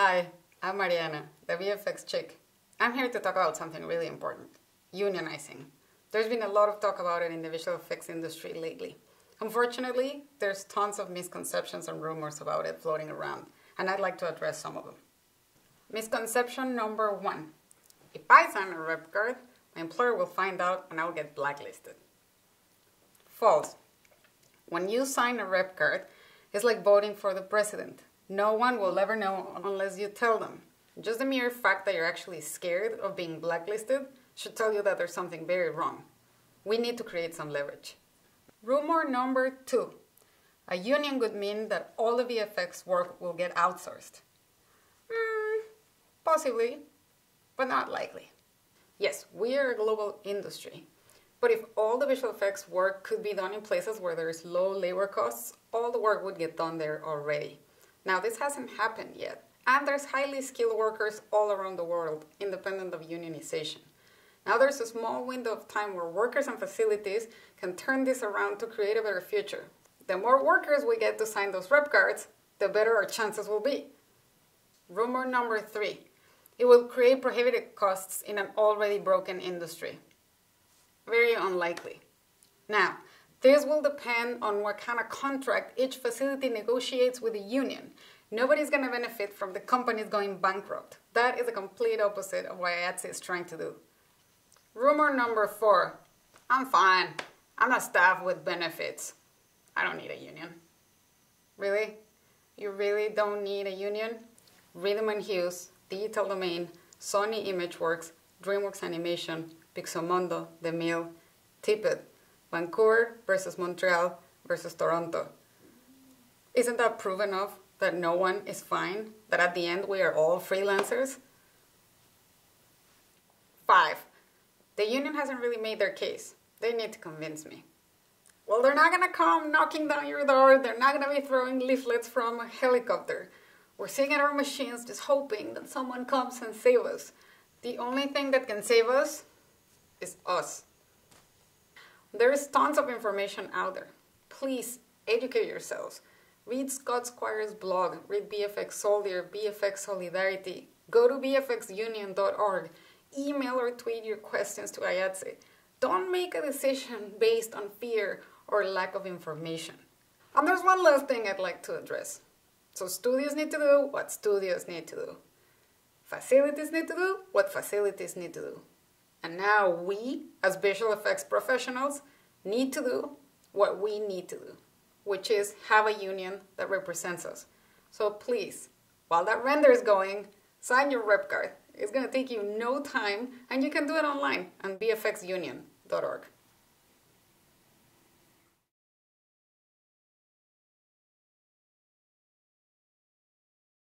Hi, I'm Mariana, the VFX chick. I'm here to talk about something really important unionizing. There's been a lot of talk about it in the visual effects industry lately. Unfortunately, there's tons of misconceptions and rumors about it floating around, and I'd like to address some of them. Misconception number one if I sign a rep card, my employer will find out and I'll get blacklisted. False. When you sign a rep card, it's like voting for the president. No one will ever know unless you tell them. Just the mere fact that you're actually scared of being blacklisted should tell you that there's something very wrong. We need to create some leverage. Rumor number two a union would mean that all the VFX work will get outsourced. Mm, possibly, but not likely. Yes, we are a global industry, but if all the visual effects work could be done in places where there's low labor costs, all the work would get done there already. Now, this hasn't happened yet, and there's highly skilled workers all around the world, independent of unionization. Now, there's a small window of time where workers and facilities can turn this around to create a better future. The more workers we get to sign those rep cards, the better our chances will be. Rumor number three it will create prohibitive costs in an already broken industry. Very unlikely. Now, this will depend on what kind of contract each facility negotiates with the union. Nobody's going to benefit from the companies going bankrupt. That is the complete opposite of what IATSE is trying to do. Rumor number four I'm fine. I'm a staff with benefits. I don't need a union. Really? You really don't need a union? Rhythm and Hues, Digital Domain, Sony Imageworks, DreamWorks Animation, Pixomondo, The Mill, Tippett, Vancouver versus Montreal versus Toronto. Isn't that proof enough that no one is fine? That at the end we are all freelancers? Five, the union hasn't really made their case. They need to convince me. Well, they're not gonna come knocking down your door, they're not gonna be throwing leaflets from a helicopter. We're sitting at our machines just hoping that someone comes and save us. The only thing that can save us is us. There is tons of information out there. Please educate yourselves. Read Scott Squires' blog, read VFX Soldier, VFX Solidarity, go to vfxunion.org. email or tweet your questions to IATSE. Don't make a decision based on fear or lack of information. And there's one last thing I'd like to address. So studios need to do what studios need to do. Facilities need to do what facilities need to do. And now we, as visual effects professionals, need to do what we need to do, which is have a union that represents us. So please, while that render is going, sign your rep card. It's going to take you no time, and you can do it online on vfxunion.org.